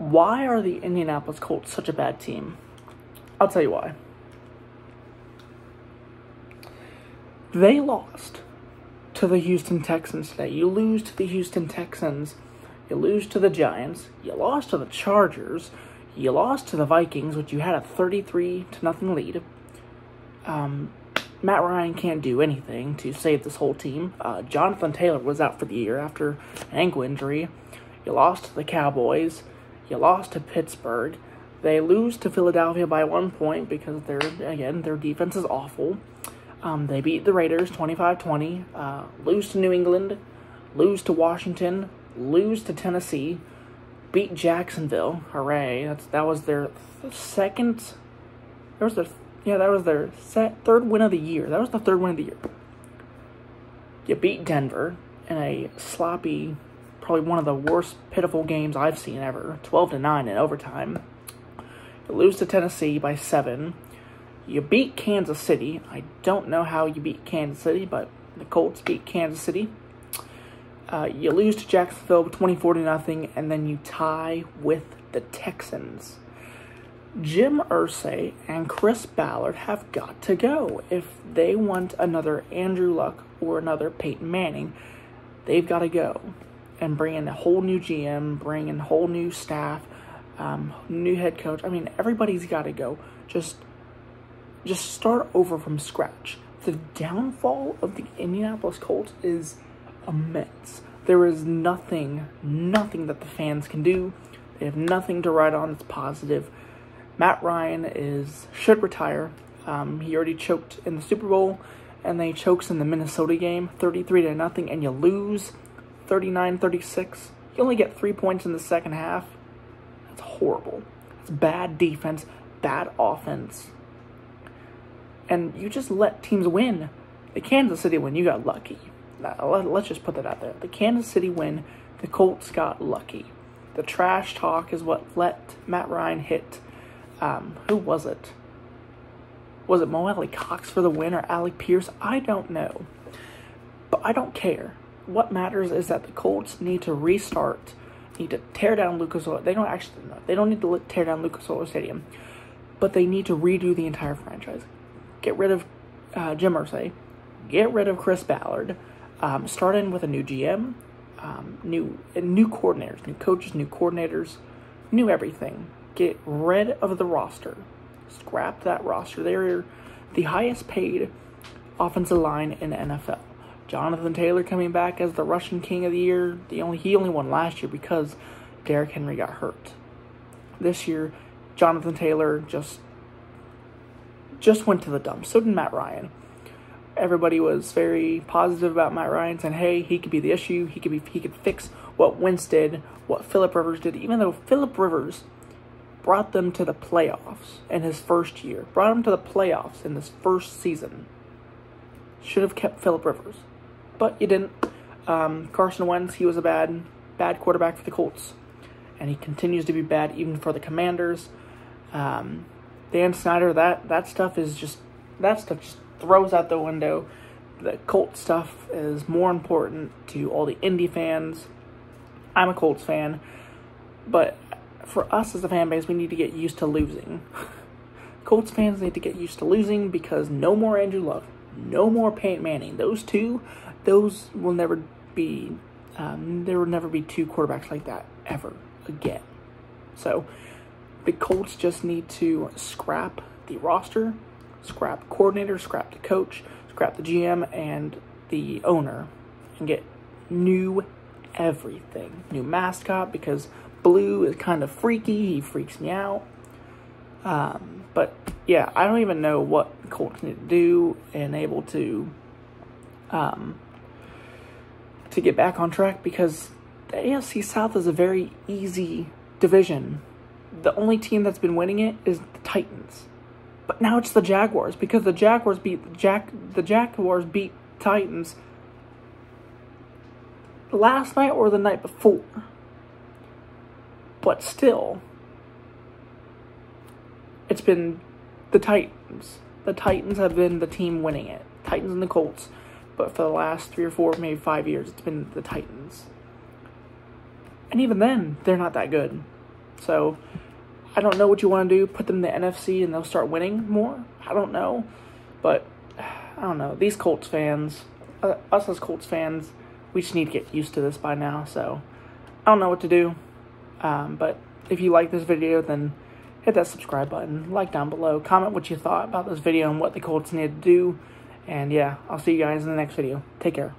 Why are the Indianapolis Colts such a bad team? I'll tell you why. They lost to the Houston Texans today. You lose to the Houston Texans. You lose to the Giants. You lost to the Chargers. You lost to the Vikings, which you had a 33 to nothing lead. Um, Matt Ryan can't do anything to save this whole team. Uh, Jonathan Taylor was out for the year after an ankle injury. You lost to the Cowboys. You lost to Pittsburgh. They lose to Philadelphia by one point because their again their defense is awful. Um, they beat the Raiders 25-20. Uh, lose to New England. Lose to Washington. Lose to Tennessee. Beat Jacksonville. Hooray! That's that was their second. That was their yeah that was their set, third win of the year. That was the third win of the year. You beat Denver in a sloppy probably one of the worst pitiful games I've seen ever. 12 to 9 in overtime. You lose to Tennessee by 7. You beat Kansas City. I don't know how you beat Kansas City, but the Colts beat Kansas City. Uh, you lose to Jacksonville 24 to nothing, and then you tie with the Texans. Jim Irsay and Chris Ballard have got to go. If they want another Andrew Luck or another Peyton Manning, they've got to go and bring in a whole new GM, bring in whole new staff, um, new head coach. I mean, everybody's got to go. Just, just start over from scratch. The downfall of the Indianapolis Colts is immense. There is nothing, nothing that the fans can do. They have nothing to write on that's positive. Matt Ryan is should retire. Um, he already choked in the Super Bowl, and they he chokes in the Minnesota game, thirty-three to nothing, and you lose 39-36. You only get three points in the second half. That's horrible. It's bad defense, bad offense. And you just let teams win. The Kansas City win, you got lucky. Let's just put that out there. The Kansas City win, the Colts got lucky. The trash talk is what let Matt Ryan hit. Um, who was it? Was it Mo Alie-Cox for the win or Alec Pierce? I don't know. But I don't care what matters is that the Colts need to restart, need to tear down Lucas Oil. They don't actually, they don't need to tear down Lucas Oil Stadium, but they need to redo the entire franchise. Get rid of uh, Jim Irsay, get rid of Chris Ballard, um, start in with a new GM, um, new new coordinators, new coaches, new coordinators, new everything. Get rid of the roster, scrap that roster. They're the highest paid offensive line in NFL. Jonathan Taylor coming back as the Russian King of the Year. The only he only won last year because Derrick Henry got hurt. This year, Jonathan Taylor just just went to the dump. So did Matt Ryan. Everybody was very positive about Matt Ryan, saying, "Hey, he could be the issue. He could be he could fix what Wentz did, what Philip Rivers did." Even though Philip Rivers brought them to the playoffs in his first year, brought them to the playoffs in this first season. Should have kept Philip Rivers but you didn't. Um, Carson Wentz, he was a bad, bad quarterback for the Colts, and he continues to be bad even for the Commanders. Um, Dan Snyder, that that stuff is just that stuff just throws out the window. The Colts stuff is more important to all the Indy fans. I'm a Colts fan, but for us as a fan base, we need to get used to losing. Colts fans need to get used to losing because no more Andrew Luck, no more Peyton Manning. Those two those will never be, um, there will never be two quarterbacks like that ever again. So the Colts just need to scrap the roster, scrap coordinator, scrap the coach, scrap the GM and the owner, and get new everything. New mascot because Blue is kind of freaky. He freaks me out. Um, but yeah, I don't even know what Colts need to do and able to um, to get back on track because the AFC South is a very easy division. The only team that's been winning it is the Titans. But now it's the Jaguars because the Jaguars beat Jack the Jaguars beat Titans last night or the night before. But still it's been the Titans. The Titans have been the team winning it. Titans and the Colts but for the last three or four, maybe five years, it's been the Titans. And even then, they're not that good. So I don't know what you want to do. Put them in the NFC and they'll start winning more. I don't know, but I don't know. These Colts fans, uh, us as Colts fans, we just need to get used to this by now. So I don't know what to do. Um, but if you like this video, then hit that subscribe button, like down below, comment what you thought about this video and what the Colts need to do. And yeah, I'll see you guys in the next video. Take care.